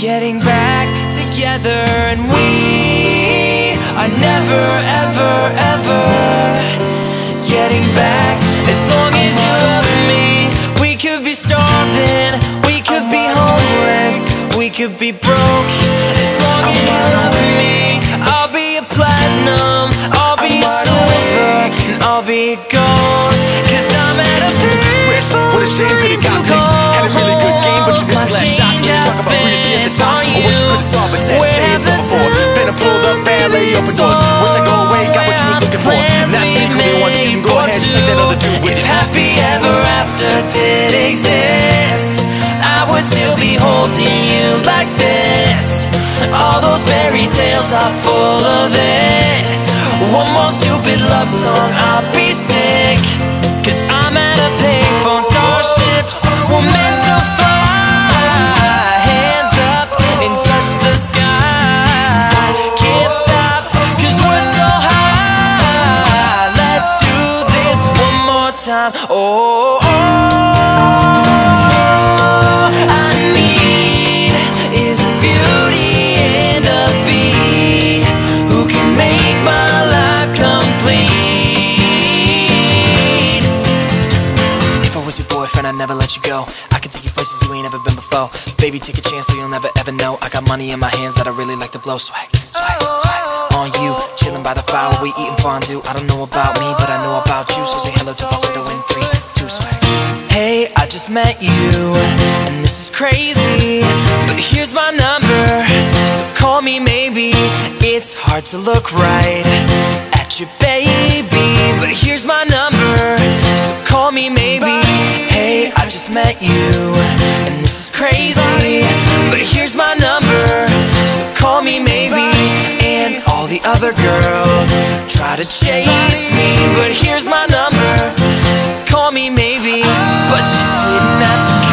getting back together, and we are never, ever, ever getting back. As long as you love me, we could be starving, we could be homeless, we could be broke. As long as you love me, I'll be a platinum, I'll be a silver, and I'll be gold. Cause I'm at a what a shame, could've got saw, but said, say before. Been a pulled up ballet, open doors. Wish I go away, got what you was looking for. Now speak who they want, you can go ahead and take that other dude with If happy ever after did exist, I would still be holding you like this. All those fairy tales are full of it. One more stupid love song, I'll be sick. Time. Oh, oh, all I need is a beauty and a beat who can make my life complete. If I was your boyfriend, I'd never let you go. I can take you places you ain't ever been before. Baby, take a chance so you'll never ever know. I got money in my hands that I really like to blow. Swag, swag, swag. On you, chilling by the fire, we eating fondue. I don't know about me, but I know about you. So say hello to falsetto in three, two, swag. Hey, I just met you, and this is crazy. But here's my number, so call me maybe. It's hard to look right at your baby, but here's my number, so call me maybe. Hey, I just met you, and this is crazy. Other girls try to chase me, but here's my number, so call me maybe. But you didn't